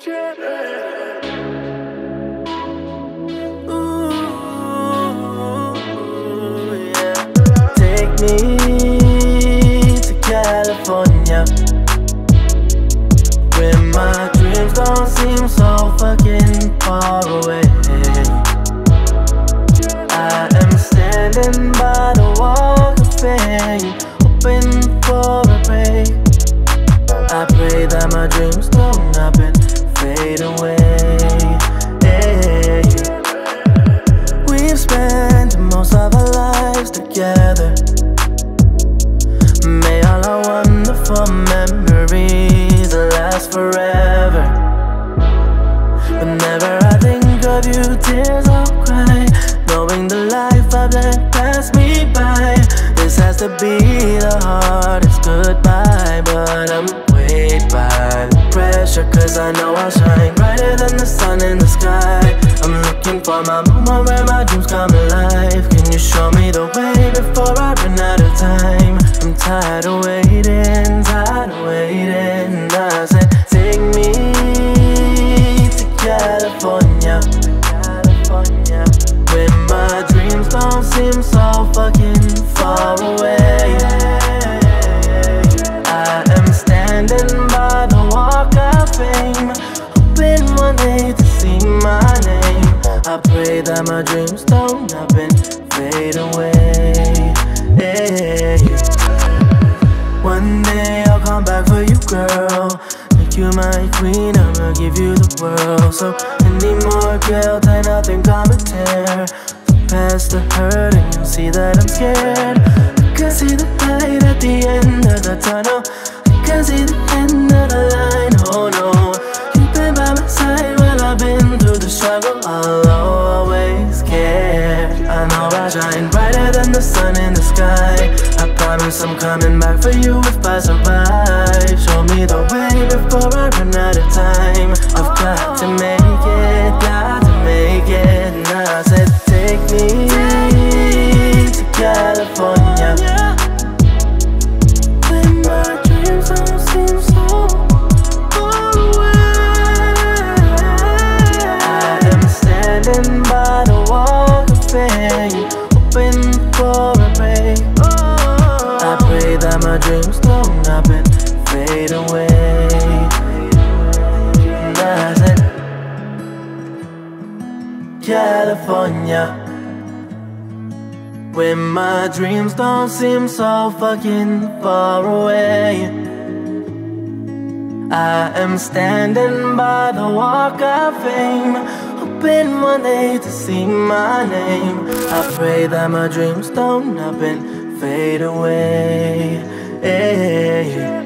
Me to California. Where my dreams don't seem so fucking far away. I am standing by the walk of fame, hoping for a break. I pray that my dreams don't happen, together. May all our wonderful memories last forever. Whenever I think of you, tears I'll cry. Knowing the life I've let pass me by. This has to be the hardest goodbye. But I'm weighed by the pressure, cause I know I'll shine brighter than the sun in the sky. I'm looking for my moment where my my dreams don't happen, fade away. Hey. One day I'll come back for you, girl. Make you my queen, I'ma give you the world. So any more guilt, and I think I'm a tear. Past the hurt, and you'll see that I'm scared. I can see the light at the end of the tunnel. I can see the end of the line. Oh no, you've been by my side while I've been through the struggle. I'll sun in the sky. I promise I'm coming back for you if I survive. Show me the way before I run out of time. I've got to make it, got to make it. And I said, take me to California. When my dreams don't seem so far away. I am standing by the walk of fame, hoping that my dreams don't happen, fade away. And I said, California. When my dreams don't seem so fucking far away. I am standing by the walk of fame, hoping one day to see my name. I pray that my dreams don't happen, fade away. Hey.